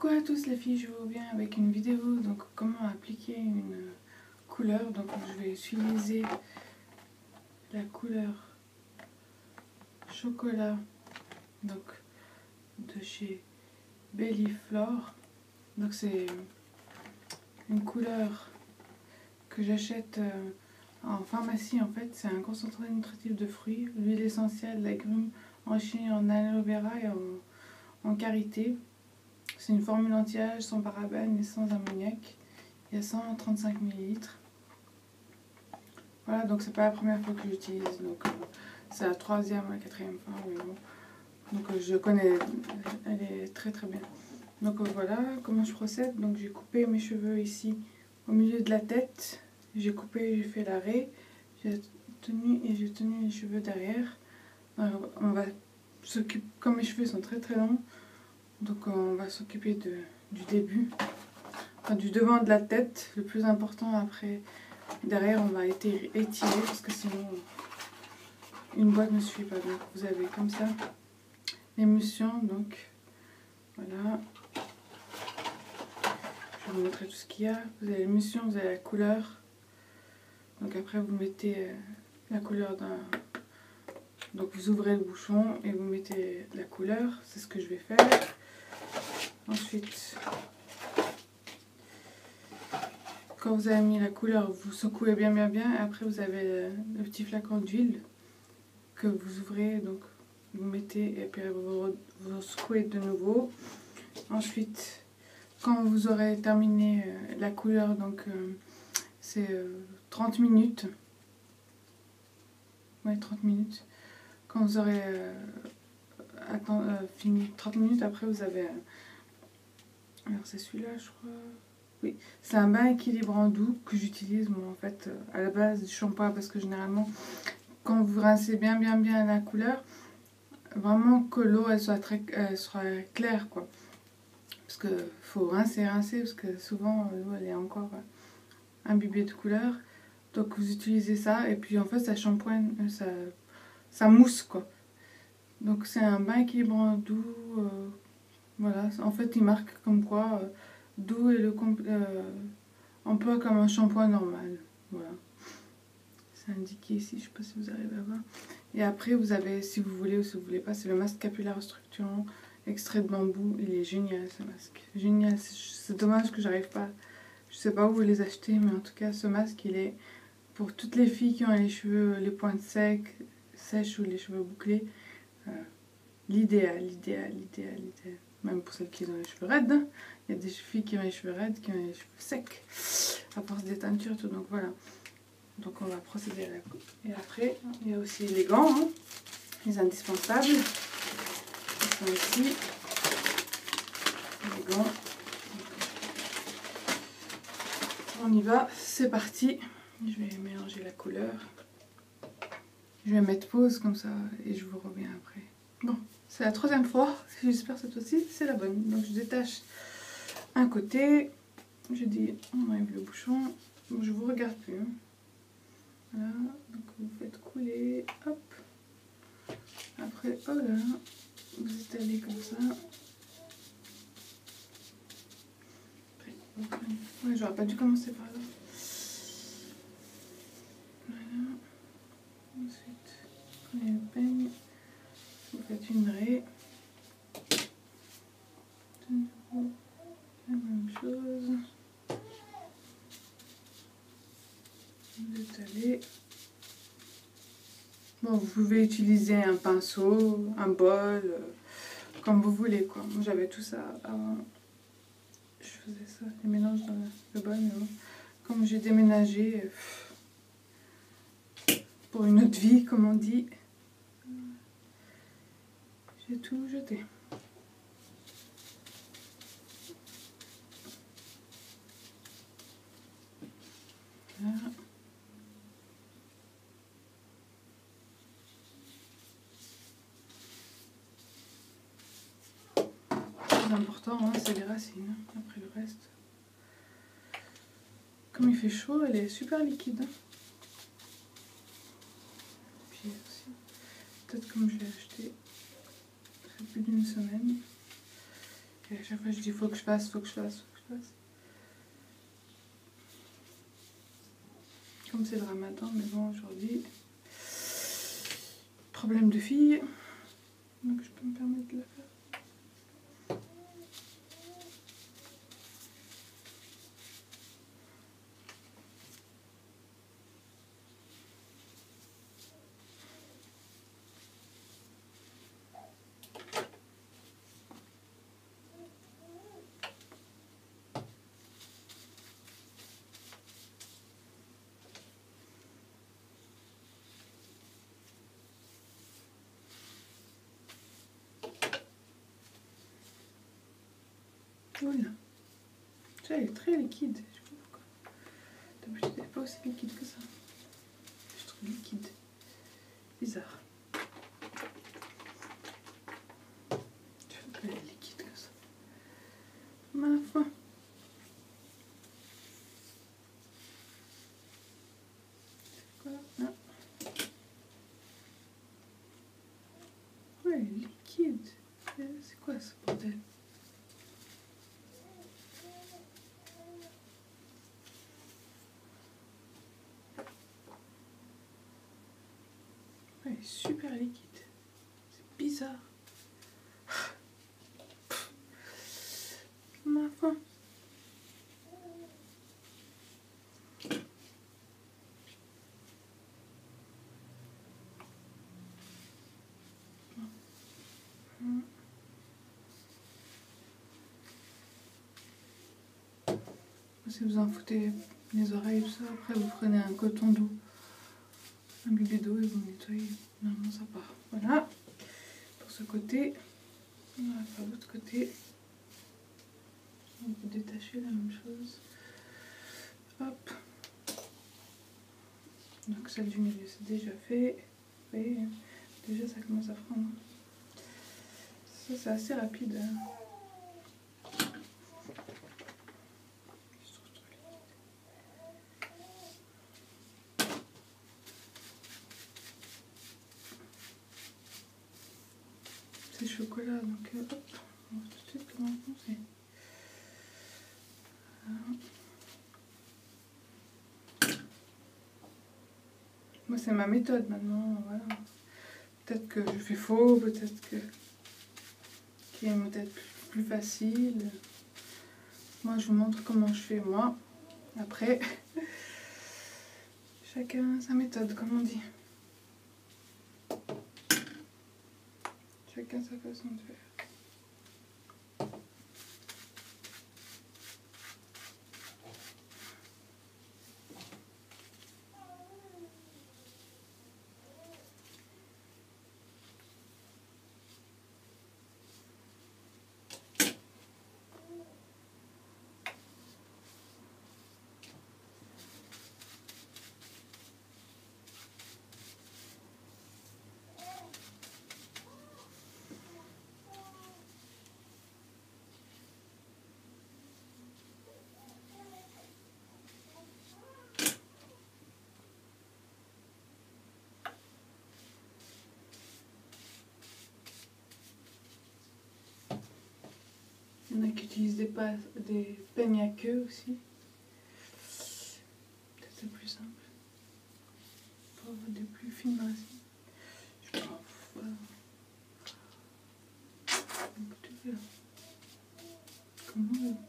Coucou à tous les filles, je vous reviens avec une vidéo donc comment appliquer une couleur. Donc je vais utiliser la couleur chocolat donc de chez Belliflore. Donc c'est une couleur que j'achète euh, en pharmacie en fait. C'est un concentré nutritif de fruits, l'huile essentielle, l'agrumes enrichie en aloe vera et en, en karité. C'est une formule anti-âge sans parabènes et sans ammoniac. Il y a 135 ml. Voilà, donc c'est pas la première fois que j'utilise. Donc euh, c'est la troisième ou la quatrième fois. Donc euh, je connais, elle est très très bien. Donc euh, voilà comment je procède. Donc j'ai coupé mes cheveux ici au milieu de la tête. J'ai coupé, j'ai fait l'arrêt. J'ai tenu et j'ai tenu les cheveux derrière. On va s'occuper, comme mes cheveux sont très très longs, donc on va s'occuper du début, enfin, du devant de la tête, le plus important après. Derrière on va étirer, parce que sinon une boîte ne suffit pas. Donc vous avez comme ça l'émulsion, donc voilà. Je vais vous montrer tout ce qu'il y a. Vous avez l'émulsion, vous avez la couleur. Donc après vous mettez euh, la couleur d'un donc vous ouvrez le bouchon et vous mettez la couleur, c'est ce que je vais faire. Ensuite, quand vous avez mis la couleur, vous secouez bien bien bien. après vous avez le petit flacon d'huile que vous ouvrez, donc vous mettez et puis vous, secouez de nouveau. Ensuite, quand vous aurez terminé euh, la couleur, donc euh, c'est 30 euh, minutes. Ouais, 30 minutes. Quand vous aurez fini 30 minutes, après vous avez alors c'est celui-là, je crois. Oui, c'est un bain équilibrant doux que j'utilise moi en fait euh, à la base du shampoing parce que généralement quand vous rincez bien bien bien la couleur, vraiment que l'eau elle soit très soit claire quoi. Parce que faut rincer rincer parce que souvent l'eau elle est encore euh, imbibée de couleur. Donc vous utilisez ça et puis en fait ça shampoing, euh, ça, ça mousse quoi. Donc c'est un bain équilibrant doux. Voilà, en fait, il marque comme quoi euh, doux et le euh, emploi comme un shampoing normal. Voilà. C'est indiqué ici, je ne sais pas si vous arrivez à voir. Et après, vous avez, si vous voulez ou si vous voulez pas, c'est le masque capillaire structurant extrait de bambou. Il est génial ce masque. Génial. C'est dommage que j'arrive pas. Je sais pas où vous les acheter, mais en tout cas, ce masque, il est pour toutes les filles qui ont les cheveux, les pointes secs, sèches ou les cheveux bouclés. Euh, l'idéal, l'idéal, l'idéal, l'idéal même pour celles qui ont les cheveux raides. Il y a des filles qui ont les cheveux raides, qui ont les cheveux secs, à force des teintures, tout. Donc voilà. Donc on va procéder à la coupe. Et après, il y a aussi les gants, hein. les indispensables. Ils sont ici. Les gants. On y va, c'est parti. Je vais mélanger la couleur. Je vais mettre pause comme ça et je vous reviens après. Bon. C'est la troisième fois, j'espère cette fois-ci c'est la bonne. Donc je détache un côté, je dis on enlève le bouchon, je vous regarde plus. Voilà, donc vous faites couler, hop. Après, oh là, vous étalez comme ça. Ouais, j'aurais pas dû commencer par là. Voilà. Ensuite, prenez le peigne une raie. la même chose. Bon, vous pouvez utiliser un pinceau, un bol, euh, comme vous voulez quoi. J'avais tout ça avant. Je faisais ça, les mélanges dans le bol, mais bon. Comme j'ai déménagé euh, pour une autre vie, comme on dit, tout jeté. Voilà. Le important, hein, c'est les racines. Après le reste. Comme il fait chaud, elle est super liquide. Puis aussi, peut-être comme je l'ai acheté plus d'une semaine. Et à chaque fois, je dis faut que je fasse, faut que je fasse, faut que je fasse. Comme c'est le ramadan, mais bon, aujourd'hui, problème de fille. Donc, je peux me permettre de le faire. Voilà. Ça, elle est très liquide. Je sais pas pourquoi. Elle pas aussi liquide que ça. Je trouve liquide. Bizarre. Je sais pas est liquide que ça. Ma foi. Quoi là? Ouais, elle liquide. C'est quoi ce bordel Elle est liquide. C'est bizarre. Ma foi. Si vous en foutez les oreilles, tout ça, après vous prenez un coton doux un bébé d'eau et vous nettoyez. Normalement ça part. Voilà. Pour ce côté. On va faire l'autre côté. On va détacher la même chose. Hop. Donc celle du milieu c'est déjà fait. Vous voyez, déjà ça commence à prendre. Ça c'est assez rapide. Hein. Chocolat, donc euh, hop, on va tout de suite comment c'est. Moi, c'est ma méthode maintenant, voilà. Peut-être que je fais faux, peut-être que qui est peut-être plus facile. Moi, je vous montre comment je fais moi. Après, chacun sa méthode, comme on dit. Chacun sa façon de faire. Il y en a qui utilisent des, peignes à queue aussi. Peut-être c'est plus simple. Pour avoir des plus fines racines. Je. Voilà. Comment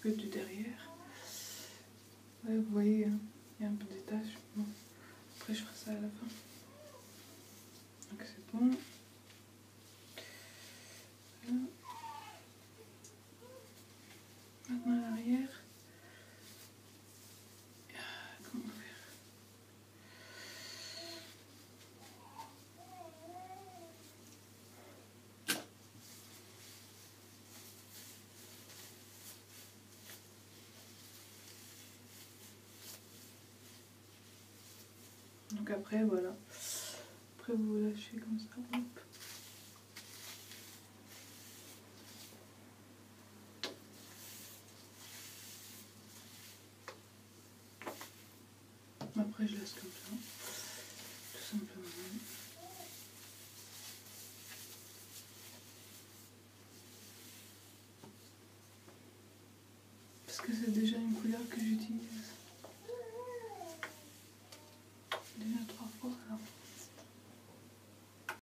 peu du derrière. Vous voyez, hein, il y a un peu des taches. Bon. Après, je ferai ça à la fin. Donc c'est bon. Après, voilà. Après, vous lâchez comme ça. Après, je laisse comme ça. Tout simplement. Parce que c'est déjà une couleur que j'utilise.